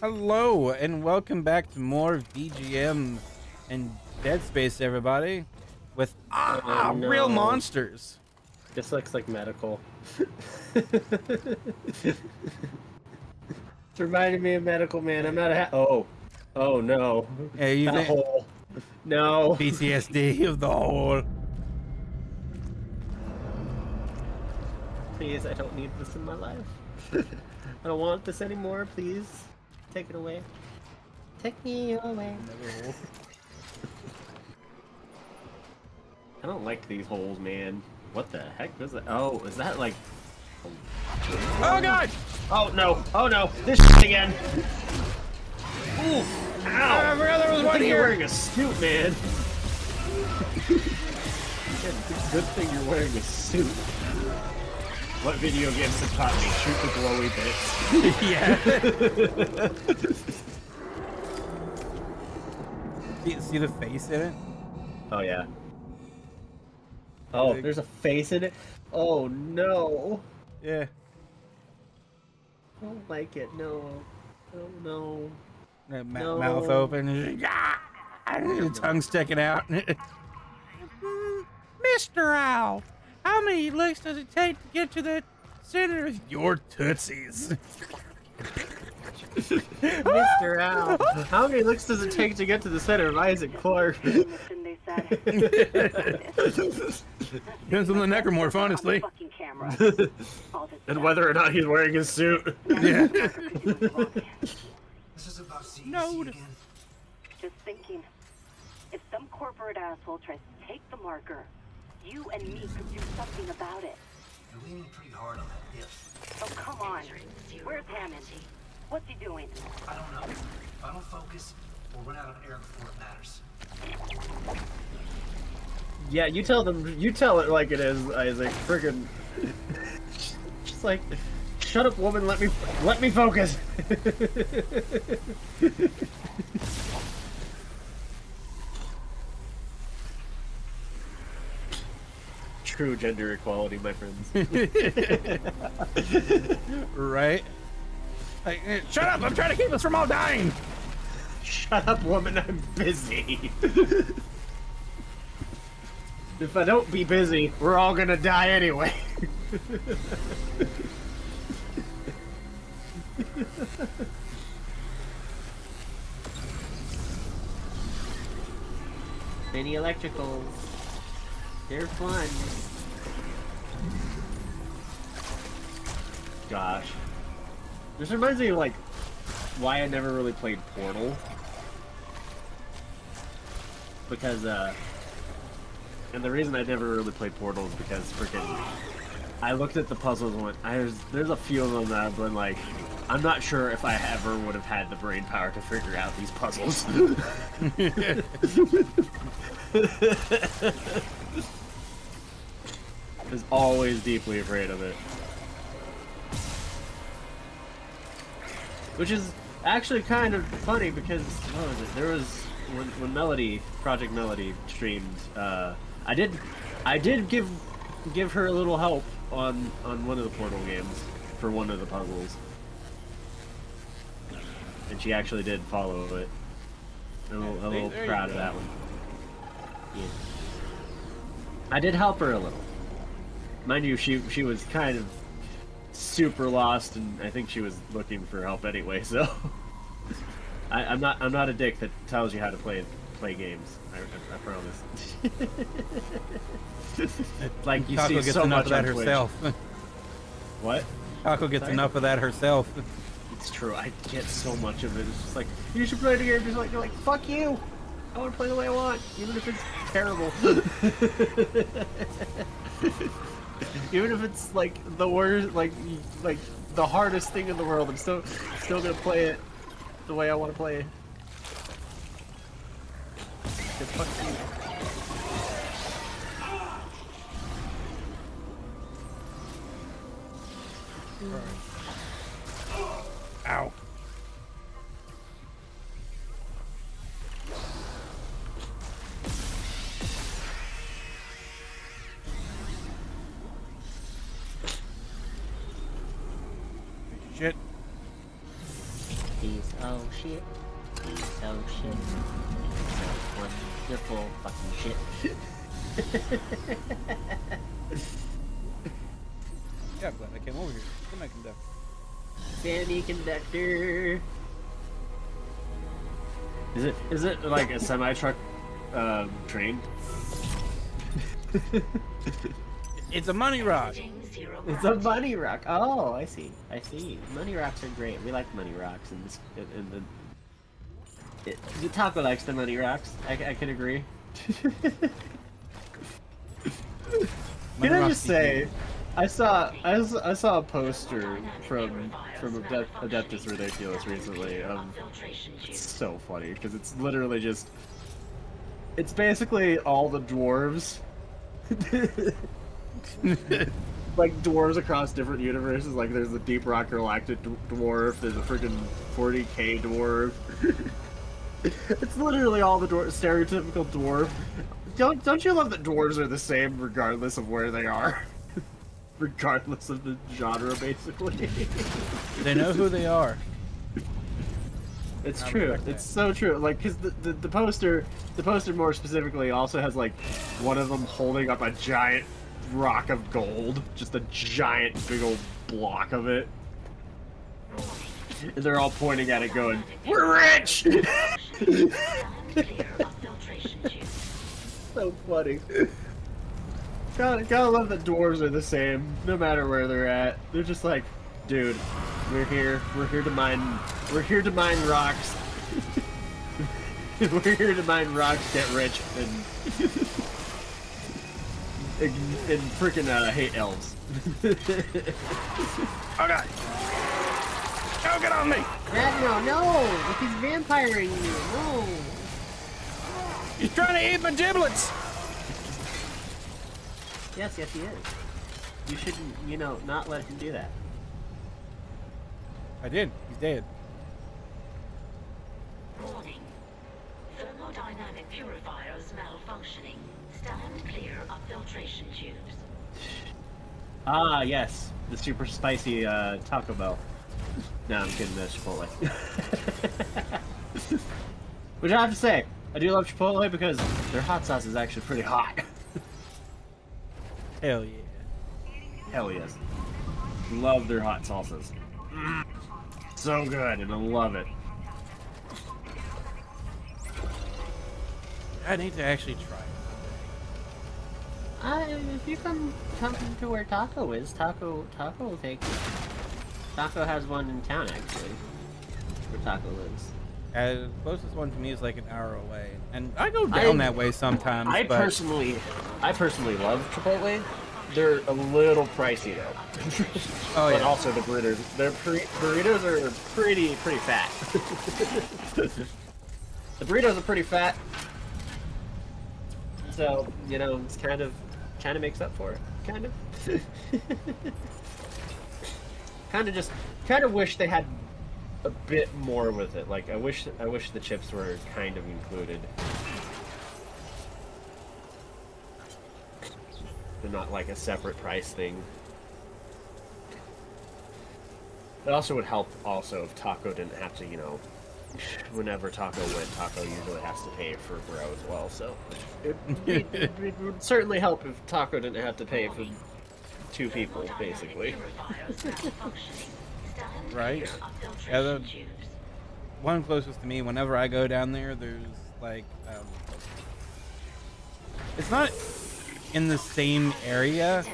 Hello, and welcome back to more VGM and Dead Space, everybody, with ah, Oh, no. real monsters. This looks like medical. it's reminding me of medical man. I'm not a ha- oh, oh no, Yeah, you that think hole. No. PTSD of the whole. Please, I don't need this in my life. I don't want this anymore. Please, take it away. Take me away. I don't like these holes, man. What the heck does that? Oh, is that like? Oh god! Oh no! Oh no! This shit again! Ooh! Ow! I forgot there was one thing you're here. wearing a suit, man. good, good thing you're wearing a suit. What video games have taught me? Shoot the glowy bits. See, see the face in it? Oh yeah. Oh, Big- there's a face in it. Oh no! Yeah. I don't like it. No. Oh no. Ma- No. Mouth open. Yeah. Tongue sticking out. Mr. Owl, how many licks does it take to get to the center of your tootsies? Mr. Owl, how many looks does it take to get to the center of Isaac Clarke? Listen, they said. Depends on the necromorph, honestly. Fucking camera. And whether or not he's wearing his suit. Yeah. This is about CEC Node. Just thinking, if some corporate asshole tries to take the marker, you and me could do something about it. You're leaning pretty hard on that if. Oh, come on. Where's Hammond? What's he doing? I don't know. If I don't focus, we'll run out of air before it matters. Yeah, you tell them. You tell it like it is, Isaac. Friggin' just like, shut up, woman. Let me, let me focus. True gender equality, my friends. right? Like, shut up! I'm trying to keep us from all dying! Shut up, woman. I'm busy. if I don't be busy, we're all gonna die anyway. Mini electricals. They're fun. Gosh. This reminds me of like why I never really played Portal. Because uh and the reason I never really played Portal is because freaking I looked at the puzzles and went, I, there's, there's a few of them that I've been like, I'm not sure if I ever would have had the brain power to figure out these puzzles. I was always deeply afraid of it. Which is actually kind of funny because what was it? There was when, when Melody Project Melody streamed. Uh, I did I did give give her a little help on on one of the Portal games for one of the puzzles, and she actually did follow it. I'm a little, a little proud of that one. Yeah. I did help her a little. Mind you, she she was kind of super lost, and I think she was looking for help anyway. So I, I'm not I'm not a dick that tells you how to play play games. I, I, I promise. like you Taco see gets so enough much of that herself. What? Taco gets Sorry? enough of that herself. It's true. I get so much of it. It's just like you should play the game. Just like you're like fuck you. I want to play the way I want, even if it's terrible. Even if it's like the worst, like like the hardest thing in the world. I'm still still gonna play it the way I want to play it. 'Cause fuck you. Ow. Shit. Peace oh shit. Oh shit. So wonderful fucking shit. Yeah, I'm glad I came over here. Semiconductor. Semiconductor. Is it is it like a semi truck um, train? It's a money rock. Zero It's a money rock. Oh, I see. I see. Money rocks are great. We like money rocks in this in, in the. It, the taco likes the money rocks. I, I can agree. Can I just say, I saw I, s- I saw a poster from from Adept, Adeptus Ridiculous recently. Um, it's so funny because it's literally just it's basically all the dwarves, like dwarves across different universes. Like there's a Deep Rock Galactic d- dwarf. There's a freaking 40k dwarf. it's literally all the dwar- stereotypical dwarf. Don't don't you love that dwarves are the same regardless of where they are? regardless of the genre, basically. They know who they are. It's I true. It's so true. Like, cause the, the the poster, the poster more specifically also has like one of them holding up a giant rock of gold, just a giant big old block of it, and they're all pointing at it, going, "We're rich." so funny. Gotta, gotta love that dwarves are the same, no matter where they're at. They're just like, dude, we're here. We're here to mine. We're here to mine rocks. we're here to mine rocks, get rich, and and, and freaking uh, I hate elves. Oh god. Oh, get on me! Ragnar, no! He's vampiring you. No. He's trying to eat my giblets! Yes, yes, he is. You shouldn't, you know, not let him do that. I did. He's dead. Warning. Thermodynamic purifiers malfunctioning. Stand clear of filtration tubes. Ah, yes, the super spicy uh, Taco Bell. No, I'm kidding. That's Chipotle. Which I have to say, I do love Chipotle because their hot sauce is actually pretty hot. Hell yeah. Hell yes. Love their hot sauces. Mm. So good, and I love it. I need to actually try it. Uh, if you come come to where Taco is, Taco Taco will take you. Taco has one in town actually, where Taco lives. Uh, the closest one to me is like an hour away. And I go down I- that way sometimes, I but personally, I personally love Chipotle. They're a little pricey though. oh But yeah. also the burritos, their burritos are pretty pretty fat. the burritos are pretty fat. So you know, it's kind of kind of makes up for it. Kind of. kind of just kind of wish they had a bit more with it. Like I wish I wish the chips were kind of included. They're not like a separate price thing. It also would help also if Taco didn't have to, you know, whenever Taco went, Taco usually has to pay for bro as well. So it, it, it, it would certainly help if Taco didn't have to pay for two people, basically. Purifiers malfunctioning. Stand Right. clear of filtration Yeah, the- one closest to me, whenever I go down there, there's like, um, it's not in the same area,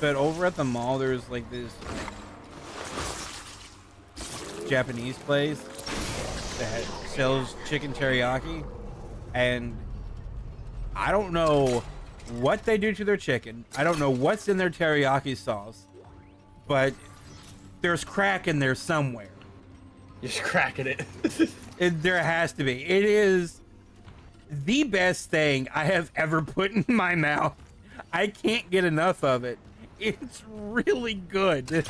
but over at the mall, there's like this um, Japanese place that sells chicken teriyaki, and I don't know what they do to their chicken. I don't know what's in their teriyaki sauce, but there's crack in there somewhere. Just cracking it. It, there has to be. It is the best thing I have ever put in my mouth. I can't get enough of it. It's really good.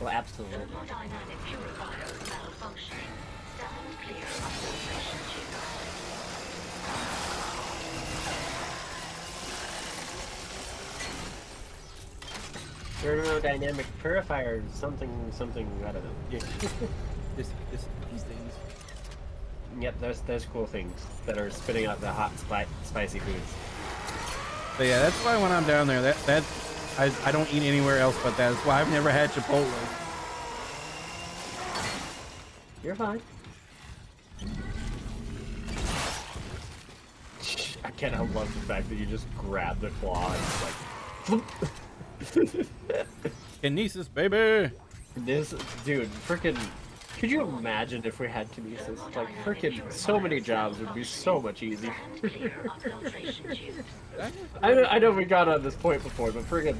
Well, absolutely. Thermodynamic purifier, something, something, I don't know. this, this, these things. Yep, those those cool things that are spitting out the hot, spi- spicy foods. But yeah, that's why when I'm down there, that that I, I don't eat anywhere else but that. That's why I've never had Chipotle. You're fine. I cannot love the fact that you just grab the claw and it's like. Kinesis, baby. This dude, freaking. Could you imagine if we had kinesis? Like, freaking, so many jobs would be so much easier. Stand clear of. I know, I know we got on this point before, but friggin'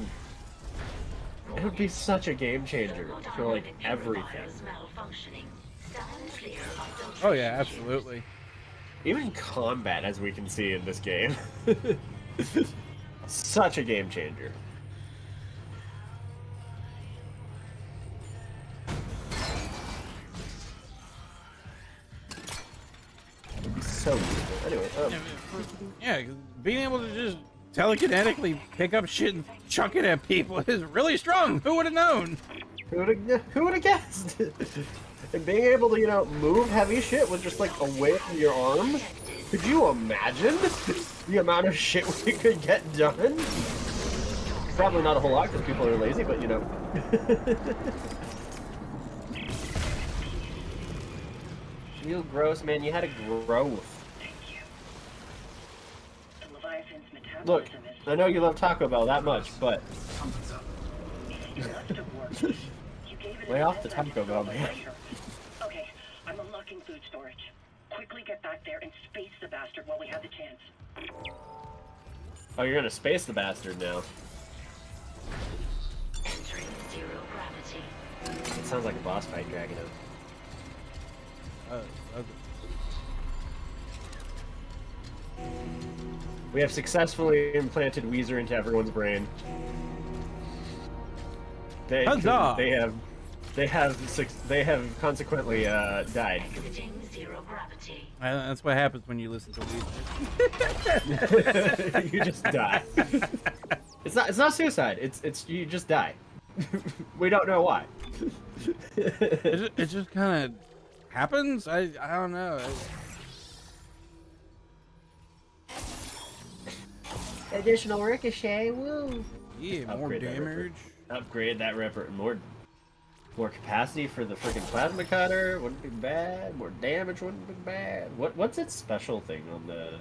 it would be such a game changer for like everything. Malfunctioning. Stand clear of filtration Oh yeah, absolutely. Even combat, as we can see in this game, such a game changer. It'd be so beautiful. Anyway, um, Yeah, being able to just telekinetically pick up shit and chuck it at people is really strong. Who would have known? Who would have who would have guessed? and being able to, you know, move heavy shit with just like a whip of your arm. Could you imagine the amount of shit we could get done? Probably not a whole lot because people are lazy, but you know. you gross, man. You had a growth. The Leviathan's Look, I know you love Taco Bell that much, but Something's up. must have worked. You gave it Lay off the Taco Bell, man. Okay, I'm unlocking food storage. Quickly get back there and space the bastard while we have the chance. oh, you're gonna space the bastard now. Entering zero gravity. It sounds like a boss fight, Dragon. Uh, uh, We have successfully implanted Weezer into everyone's brain. They, Huzzah! they have, they have, they have consequently uh, died. Exiting zero gravity. uh, that's what happens when you listen to Weezer. you just die. it's not, it's not suicide. It's, it's you just die. we don't know why. It just, it just kind of happens. I I don't know. Additional ricochet. Woo. Yeah, more Upgrade that damage. Upgrade that ripper. More, more capacity for the freaking plasma cutter wouldn't be bad. More damage wouldn't be bad. What, what's its special thing on the?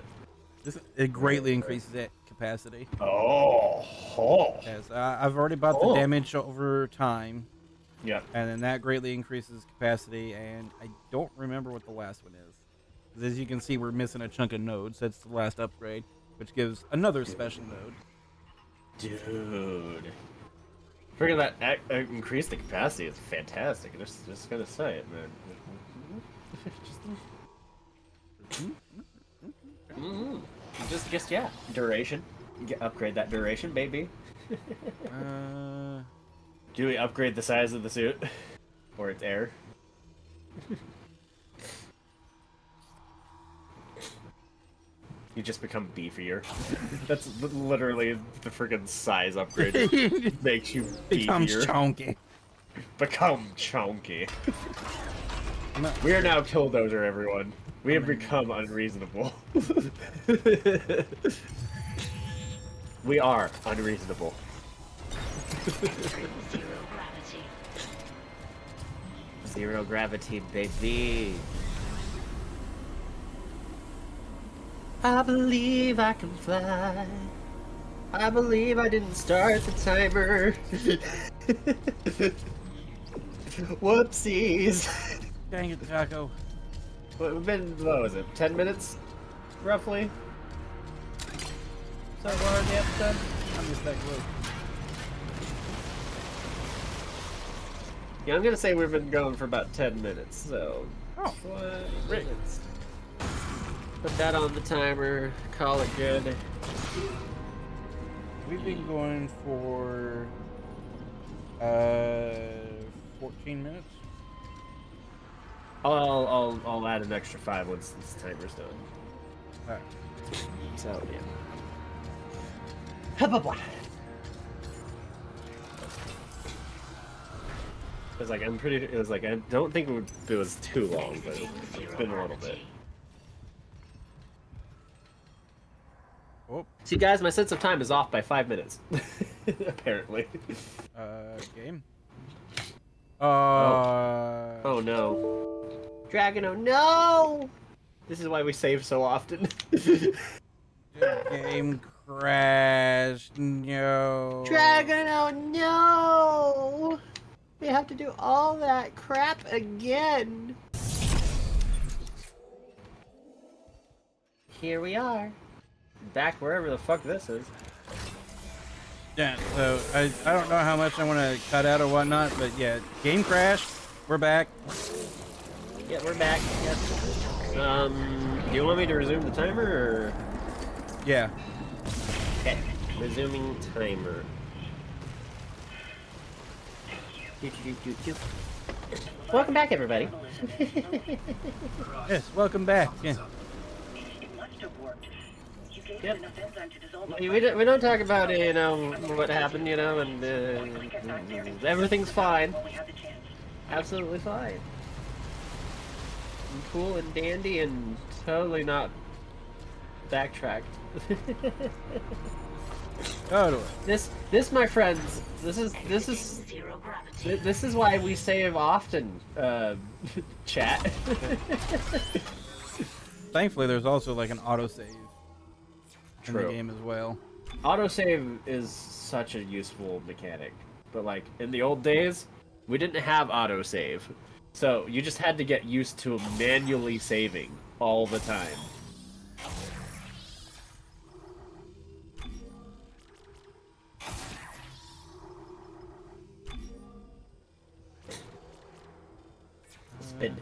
This it greatly increases that capacity. Oh, oh. Yes, uh, I've already bought the Oh. damage over time, Yep. and then that greatly increases capacity. And I don't remember what the last one is. 'Cause As you can see, we're missing a chunk of nodes. That's the last upgrade, which gives another special mode. Dude. Freaking that ac- uh, increase the capacity is fantastic. I'm just, just gonna say it, man. just, Mhm. just, just, yeah. Duration. Get, upgrade that duration, baby. Uh, Do we upgrade the size of the suit? Or its air? You just become beefier. That's literally the freaking size upgrade. Makes you becomes beefier. chunky. become chunky. We are now Killdozer, everyone. We have become unreasonable. we are unreasonable. Zero gravity. Zero gravity, baby. I believe I can fly. I believe I didn't start the timer. Whoopsies. Dang it, Taco. What, We've been, what was it, 10 minutes? Roughly? So far in the episode? I'm just that close. Yeah, I'm gonna say we've been going for about 10 minutes, so. Oh, 20 minutes. Put that on the timer, call it good. We've been going for uh 14 minutes. I'll, I'll, I'll add an extra 5 once this timer's done. Alright. So, yeah. Hubba It was like I'm pretty. It was like I don't think it, would, it was too long, but it's been a little bit. Oh, See, guys, my sense of time is off by five minutes. Apparently. uh, game. Uh, Oh no. Dragon, oh no! This is why we save so often. game crashed. No. Dragon, oh no! We have to do all that crap again. Here we are. Back wherever the fuck this is. Yeah, so I, I don't know how much I want to cut out or whatnot, but yeah, game crash. We're back. Yeah, we're back. Yes. Um, do you want me to resume the timer or? Yeah. Okay, resuming timer. Welcome back, everybody. Yes, welcome back. Yeah. Yep. it enough enzyme to dissolve We, we, don't, we don't talk about you know what happened, you know, and uh, everything's fine, we have the chance. absolutely fine, and cool and dandy, and totally not backtracked. Totally. this, this, my friends, this is this is Zero gravity. Th- This is why we save often, uh, chat. Thankfully, there's also like an autosave in the True. game as well. Autosave is such a useful mechanic, but like in the old days, we didn't have autosave, so you just had to get used to manually saving all the time. Spin.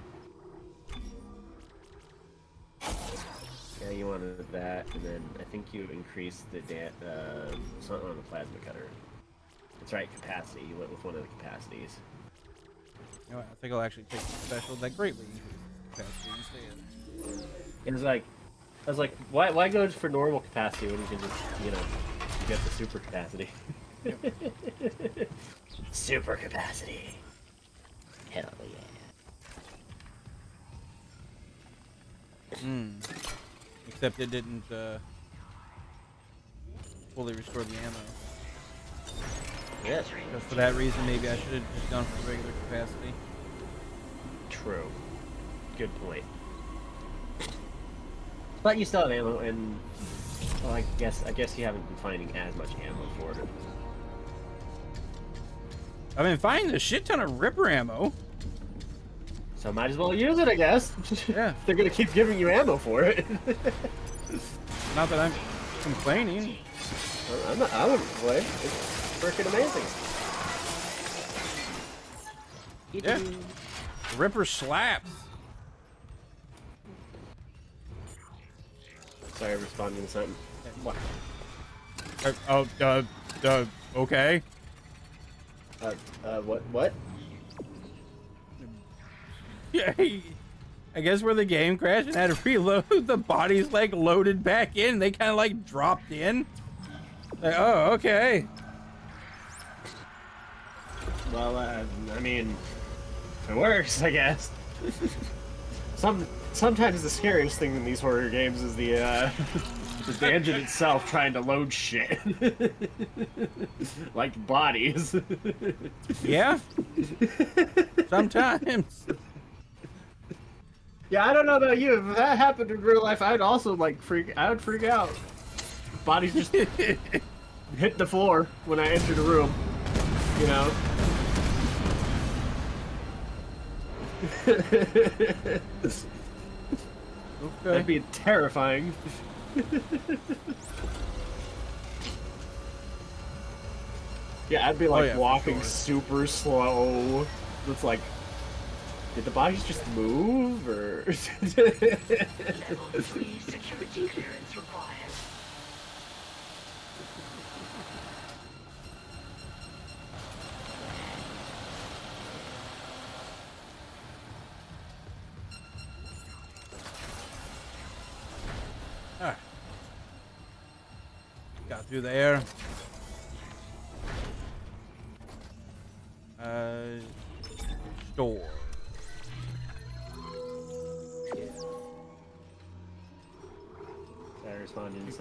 Yeah, you wanted that, and then I think you increased the uh, something on the plasma cutter. That's right, capacity. You went with one of the capacities. You know I think I'll actually take the special that greatly increases capacity instead. It was like, I was like, why, why go for normal capacity when you can just, you know, you get the super capacity? super capacity. Hell yeah. Hmm. Except it didn't uh, fully restore the ammo. Yeah, So for that reason, maybe I should have just gone for the regular capacity. true. Good point. But you still have ammo, and well, I guess I guess you haven't been finding as much ammo for it. I've been finding a shit ton of Ripper ammo. So might as well use it, I guess. Yeah. They're gonna keep giving you ammo for it. Not that I'm complaining. I'm not, I wouldn't. It's freaking amazing. Yeah. Ripper slaps. Sorry, I'm responding to something. What? Uh, oh, uh, uh, okay. Uh, uh, what? What? Yeah, I guess where the game crashed and had to reload, the body's like loaded back in. They kind of like dropped in. Like, oh, okay. Well, uh, I mean, it works, I guess. Some sometimes the scariest thing in these horror games is the uh, the engine itself trying to load shit, like bodies. Yeah. Sometimes. Yeah, I don't know about you. If that happened in real life, I'd also like freak. I would freak out. Bodies just hit the floor when I enter the room. You know. That'd be terrifying. yeah, I'd be like oh, yeah, walking sure. super slow. It's like, did the bodies just move or? Level 3 security clearance required. Alright. Got through there. Uh, respond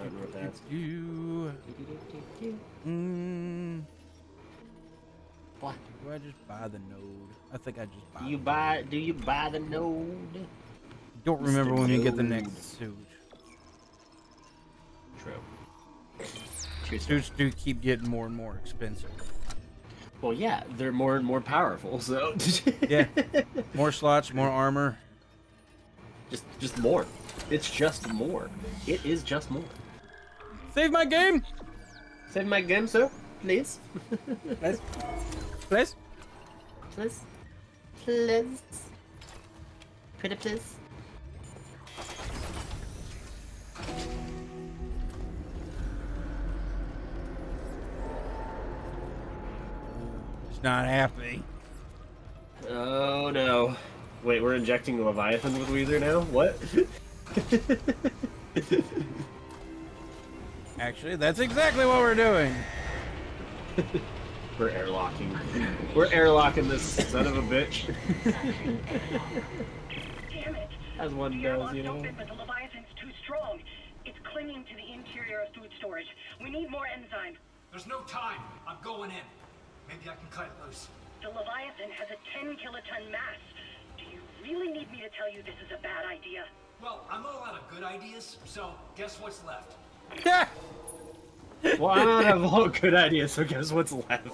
something real fast. You. Mm, What? do I just buy the node? I think I just buy. Do you the buy? Do you buy the node? Don't remember when you get the next suit. True. True. Suits do keep getting more and more expensive. Well, yeah, they're more and more powerful. So Yeah. More slots, more armor. just just more. It's just more. It is just more. Save my game! Save my game, sir, please. Please. Please. please. Please. Pretty please. It's not happy. Oh no. Wait, we're injecting Leviathan with Weezer now? What? Actually, that's exactly what we're doing. we're airlocking. We're airlocking this son of a bitch. As one the does, you know. open, but the Leviathan's too strong. It's clinging to the interior of food storage. We need more enzyme. There's no time. I'm going in. Maybe I can cut it loose. The Leviathan has a 10 kiloton mass. Do you really need me to tell you this is a bad idea? Well, I'm all out of good ideas, so guess what's left? Yeah. Well, I don't have all good ideas, so guess what's left?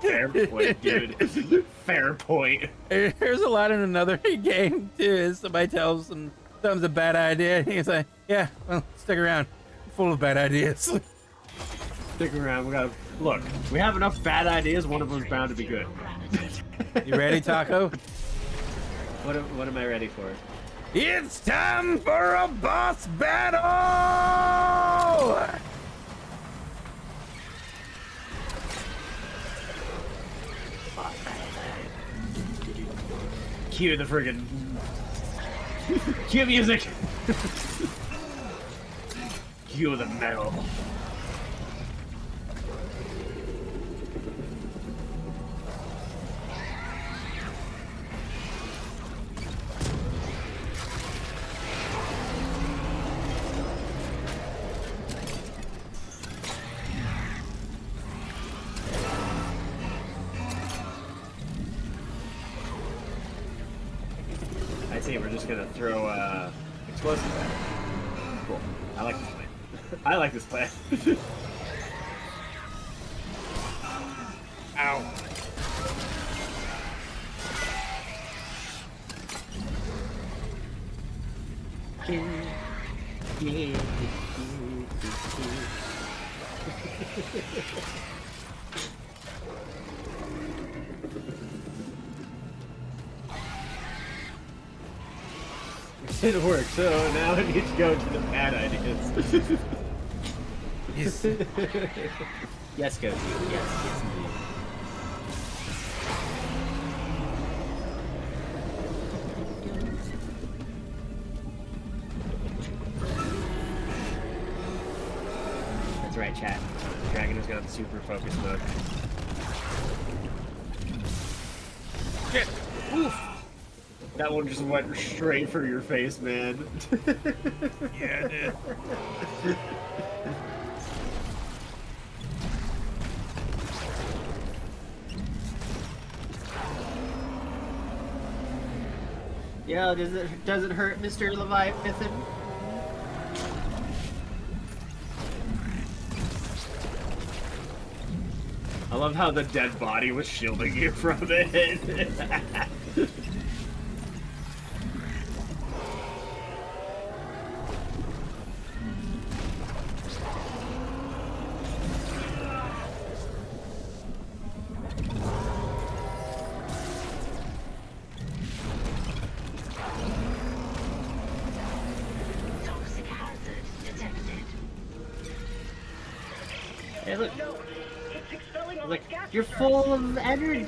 Fair point, dude. Fair point. There's a lot in another game too. is Somebody tells them something's a bad idea, and he's like, "Yeah, well, stick around. I'm full of bad ideas." Stick around. We gotta look. We have enough bad ideas. One of them's bound to be good. you ready, Taco? What what am I ready for? It's time for a boss battle! Cue the friggin' Cue music. Cue the metal. We're just gonna throw uh, explosives at it. Cool. I like this plan. I like this plan. Ow. Didn't work, so now I need to go to the bad ideas. Yes. yes, go. Yes, yes, indeed. That's right, chat. Dragon has got the super focus mode. That one just went straight for your face, man. Yeah, it did. Yo, does it does it hurt, Mr. Leviathan? I love how the dead body was shielding you from it.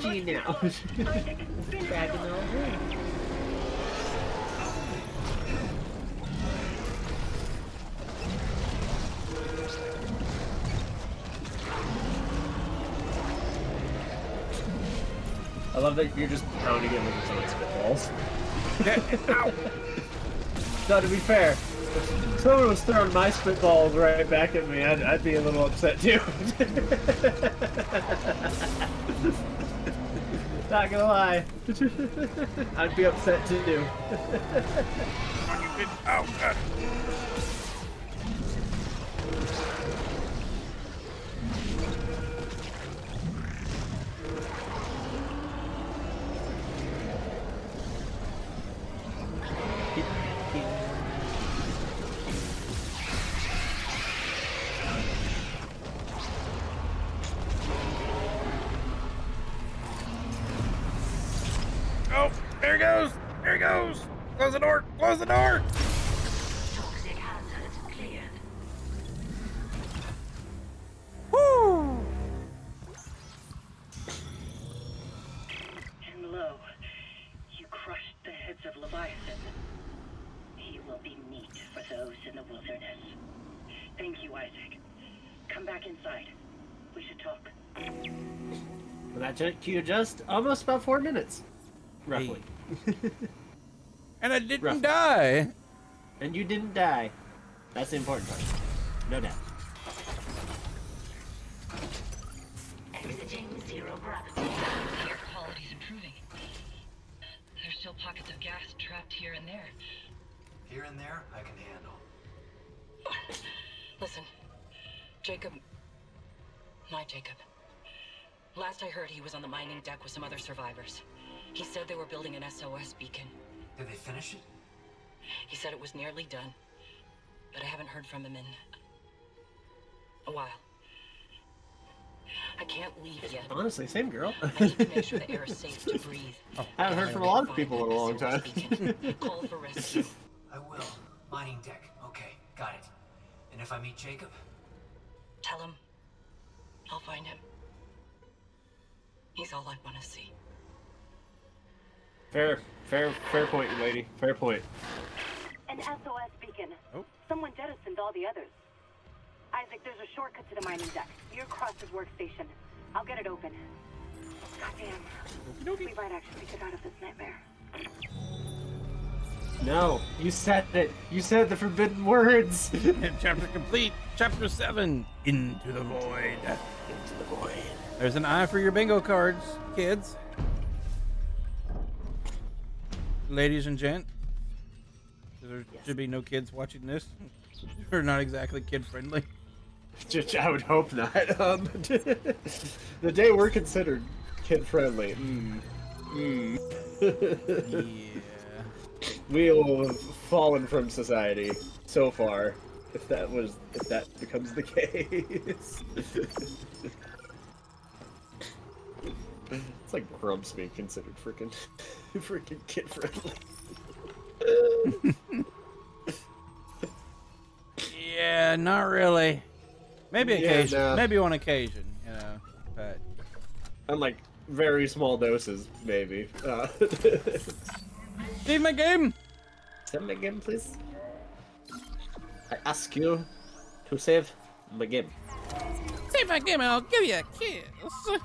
energy now. close. Isaac, finish Dragon all off. I love that you're just pounding it with its own spitballs. Ow. No, to be fair, If someone was throwing my spitballs right back at me, I'd, I'd be a little upset too. Not gonna lie. I'd be upset too. That took you just almost about four minutes, roughly. And I didn't Rough. die. And you didn't die. That's the important part. No doubt. Exiting zero gravity. Air quality's improving. There's still pockets of gas trapped here and there. Here and there, I can handle. Listen, Jacob. My Jacob. Last I heard, he was on the mining deck with some other survivors. He said they were building an SOS beacon. Did they finish it? He said it was nearly done, but I haven't heard from him in a while. I can't leave yet. Honestly, same girl. I need to make sure the air is safe to breathe. I haven't heard from a lot of people in a long time. Call for rescue. I will. Mining deck. Okay, got it. And if I meet Jacob, Tell him I'll find him. He's all I want to see. Fair, fair, fair point, lady. Fair point. An SOS beacon. Oh. Someone jettisoned all the others. Isaac, there's a shortcut to the mining deck. You're across his workstation. I'll get it open. Goddamn. We might actually get out of this nightmare. No, you said it. You said the forbidden words. Chapter complete. Chapter seven. Into the void. Into the void. There's an eye for your bingo cards, kids. Ladies and gent. There should be no kids watching this. We're not exactly kid friendly. I would hope not. Um, the day we're considered kid friendly. Mm. Mm. Yeah. we'll have fallen from society so far. If that was, if that becomes the case. It's like Grumps being considered freaking, freaking kid friendly. Yeah, not really. Maybe Yeah, occasion. no. Maybe on occasion, you know. But On like very small doses, maybe. Uh, leave my game. save my game, please. I ask you to save my game. Save my game, and I'll give you a kiss.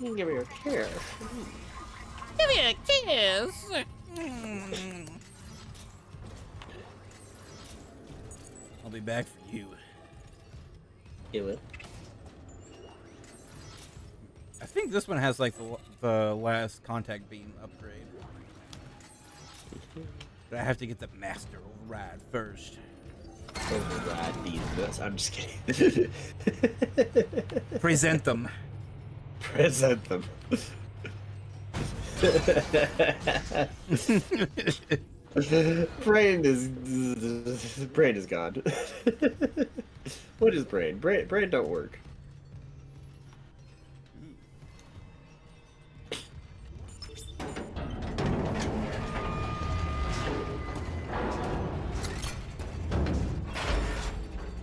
Give me a kiss. Give me a kiss. Mm. I'll be back for you. You will. I think this one has like the, the last contact beam upgrade. But I have to get the master override first. Override these. I'm just kidding. Present them. Present them. brain is brain is gone. what is brain? Brain brain don't work.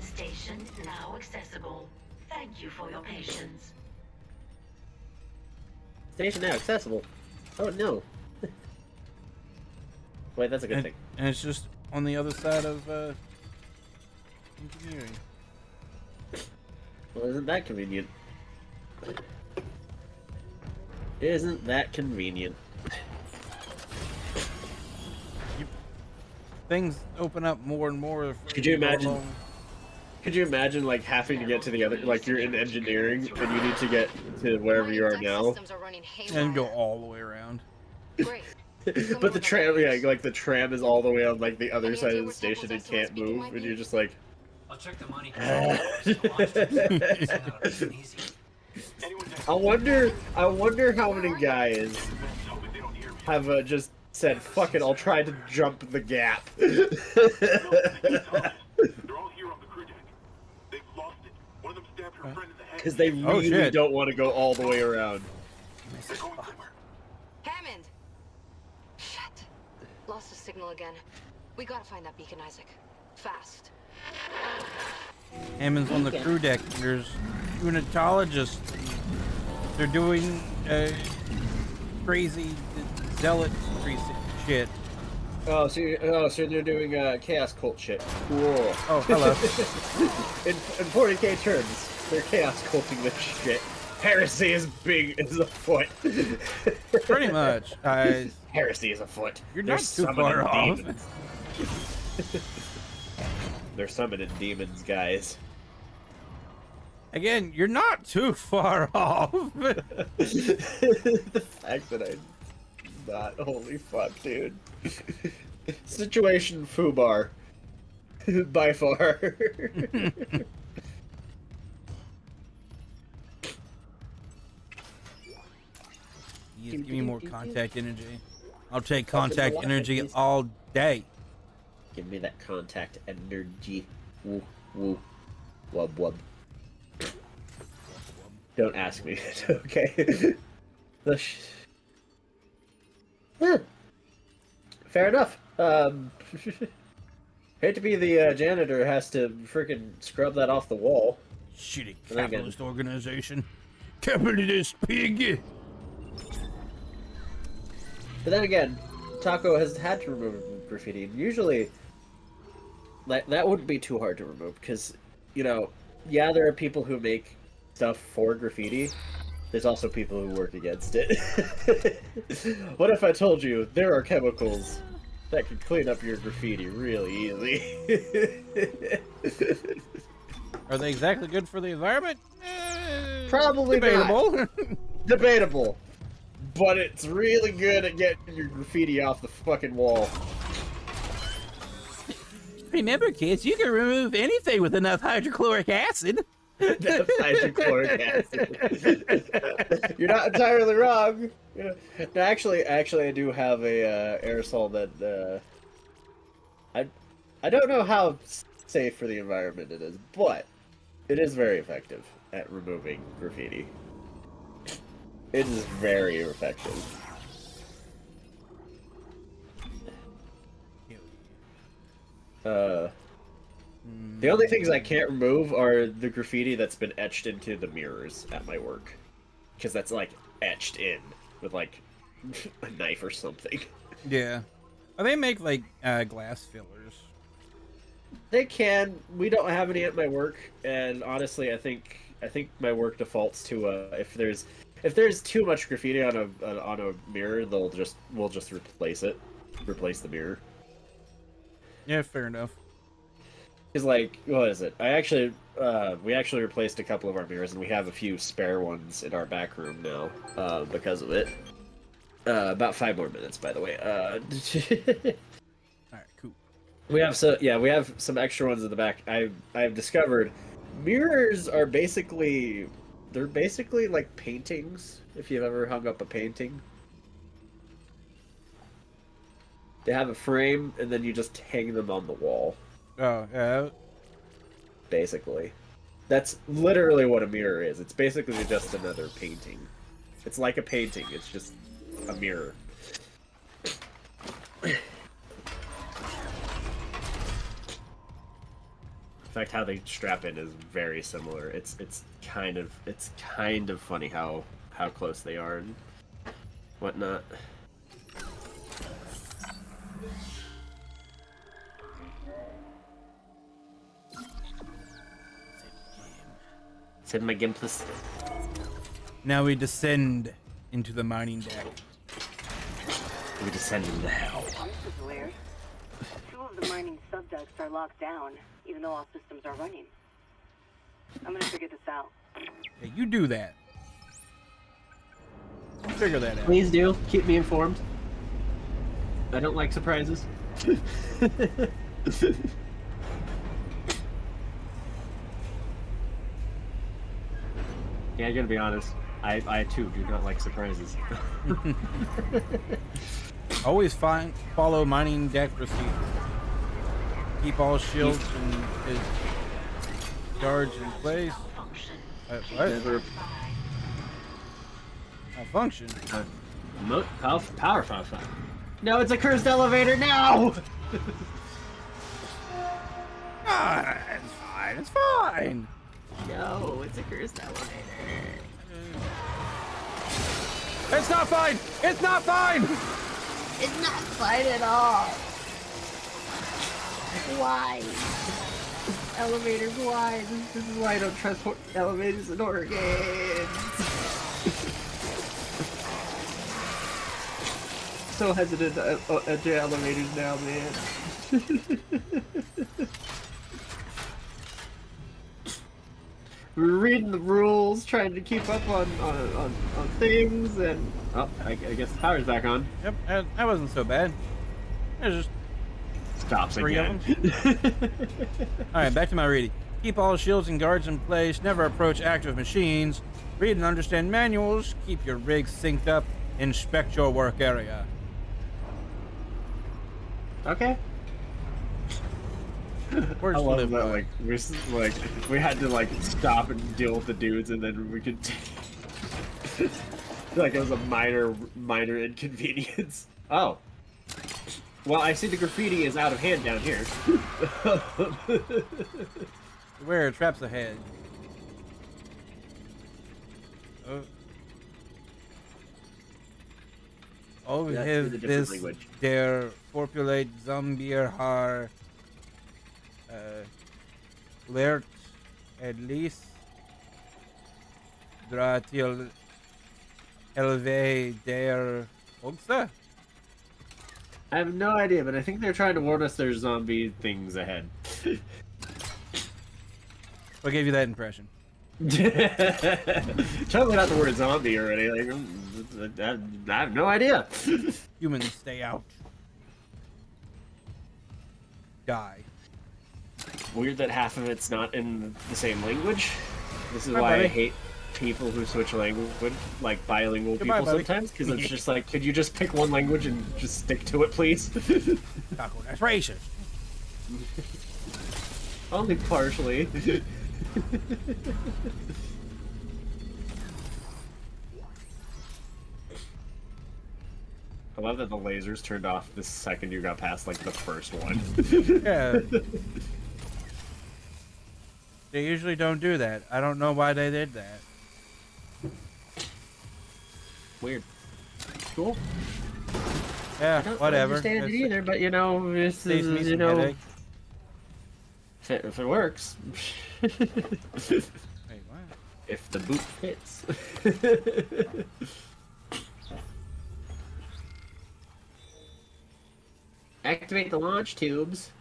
Station now accessible. Thank you for your patience. Station now accessible. Oh no. Wait, that's a good And, thing. and it's just on the other side of uh, engineering. Well, isn't that convenient? Isn't that convenient? things open up more and more. if Could you imagine-. Could you imagine like having to get to the other, like you're in engineering and you need to get to wherever you are now, and go all the way around? But the tram, yeah, like the tram is all the way on like the other Any side of the station and can't move, and you're just like, I'll check the money. It's. I wonder, I wonder how many guys have uh, just said, "Fuck it, I'll try to jump the gap." They're all here on the crew deck. They've lost it. One of them stabbed her friend in the head. Because they Oh, really shit. don't want to go all the way around. They're going somewhere. Hammond! Shit. Lost the signal again. We gotta find that beacon, Isaac. Fast. Hammond's on the crew deck. There's unitologists. They're doing uh, crazy zealot shit. Oh, so oh, so they're doing uh, chaos cult shit. Cool. Oh, hello. In, in 40k terms, they're chaos culting this shit. Heresy is big as a foot. Pretty much. Uh, Heresy is afoot. You're They're not too summoning far off. demons. They're summoning demons, guys. again, you're not too far off. the fact that I'm not, holy fuck, dude. Situation Fubar. By far. Yes, give me more contact energy. I'll take contact energy all day. Give me that contact energy. Woo, woo. Wub, wub. Don't ask me, okay? Huh. Fair enough. Um, hate to be the uh, janitor has to freaking scrub that off the wall. Shitty capitalist organization. Capitalist pig. But then again, Taco has had to remove graffiti. Usually, that that wouldn't be too hard to remove because, you know, yeah, there are people who make stuff for graffiti. There's also people who work against it. what if I told you there are chemicals that can clean up your graffiti really easy? Are they exactly good for the environment? Eh, Probably not. debatable. But it's really good at getting your graffiti off the fucking wall. Remember, kids, you can remove anything with enough hydrochloric acid. Enough hydrochloric acid. You're not entirely wrong. You know, no, actually, actually, I do have a uh, aerosol that uh, I I don't know how safe for the environment it is, but it is very effective at removing graffiti. It is very effective. Uh, the only things I can't remove are the graffiti that's been etched into the mirrors at my work, because that's like etched in with like a knife or something. Yeah. Oh, they make like uh, glass fillers. They can. We don't have any at my work, and honestly, I think I think my work defaults to uh, if there's if there's too much graffiti on a on a mirror, they'll just we'll just replace it, replace the mirror. Yeah, fair enough. Is like what is it? I actually uh, we actually replaced a couple of our mirrors, and we have a few spare ones in our back room now uh, because of it. Uh, about five more minutes, by the way. Uh, All right, cool. we have so yeah, we have some extra ones in the back. I I've discovered mirrors are basically they're basically like paintings. If you've ever hung up a painting, they have a frame, and then you just hang them on the wall. Oh, yeah. basically. That's literally what a mirror is. It's basically just another painting. It's like a painting, it's just a mirror. In fact, how they strap it is very similar. It's it's kind of it's kind of funny how how close they are and whatnot. Send my Gimpus. Now we descend into the mining deck. We descend into hell. This is weird. Some of of the mining subducts are locked down, even though all systems are running. I'm gonna figure this out. Yeah, you do that. Figure that out. Please do. Keep me informed. I don't like surprises. yeah, I gotta be honest. I, I too do not like surprises. Always find follow mining deck procedures. Keep all shields and his guards in place. Malfunction. Uh, what? Never Malfunction. uh, mo- power, power function. No, it's a cursed elevator. No. Ah, it's fine. It's fine. No, it's a cursed elevator. It's not fine. It's not fine. It's not fine at all. Why? Elevators, why? This, is why I don't trust elevators in Oregon. so hesitant to uh, enter elevators now, man. We're reading the rules, trying to keep up on on, on, on things, and oh, I, I guess the power's back on. Yep, that, wasn't so bad. Was just Stops Three again. All right, back to my reading. Keep all shields and guards in place. Never approach active machines. Read and understand manuals. Keep your rigs synced up. Inspect your work area. okay. Words I love that. by. Like we like we had to like stop and deal with the dudes, and then we could. like it was a minor minor inconvenience. Oh. Well, I see the graffiti is out of hand down here. Where traps ahead. Oh. Oh, a have this language. der populate Zambier har uh, lert at least dra till helve der också. I have no idea, but I think they're trying to warn us there's zombie things ahead. What gave you that impression? totally not out the word zombie or anything. I, I have no idea. Humans, stay out. Die. Weird that half of it's not in the same language. This is Bye, why I hate people who switch language, like bilingual Goodbye, people buddy. sometimes, because it's just like, could you just pick one language and just stick to it, please? That's racist. Only partially. I love that the lasers turned off the second you got past like the first one. Yeah. they usually don't do that. I don't know why they did that. Weird. Cool. Yeah, I don't whatever. understand it either, but you know, this Saves me is, you know, headache. if it, if it works, Wait, if the boot fits. Activate the launch tubes.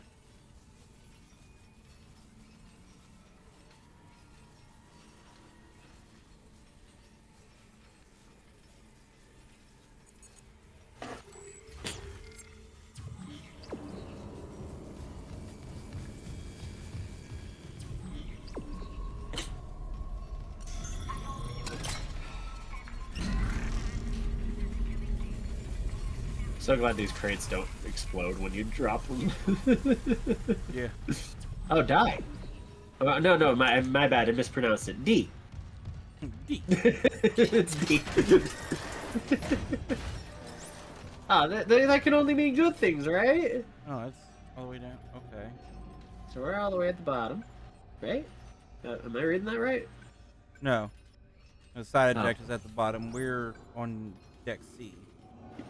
So glad these crates don't explode when you drop them. Yeah. oh, die. Oh, no, no, my my bad. I mispronounced it. D. D. it's D. Ah, that, that that can only mean good things, right? Oh, that's all the way down. Okay. So we're all the way at the bottom, right? Uh, am I reading that right? No. The side Oh. deck is at the bottom. We're on deck C.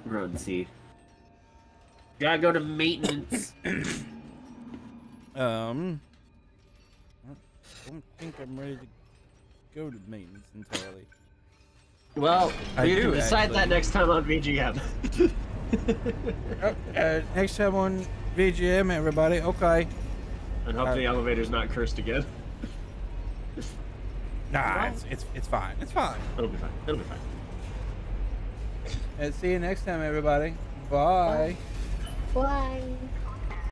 Run, C. Gotta go to maintenance. Um. I don't think I'm ready to go to maintenance entirely. well, I we do, decide actually. that next time on VGM. Oh, uh, next time on VGM, everybody. Okay. And hope Uh, the elevator's not cursed again. Nah, it's, it's it's fine. It's fine. It'll be fine. It'll be fine. And see you next time, everybody. Bye. Bye.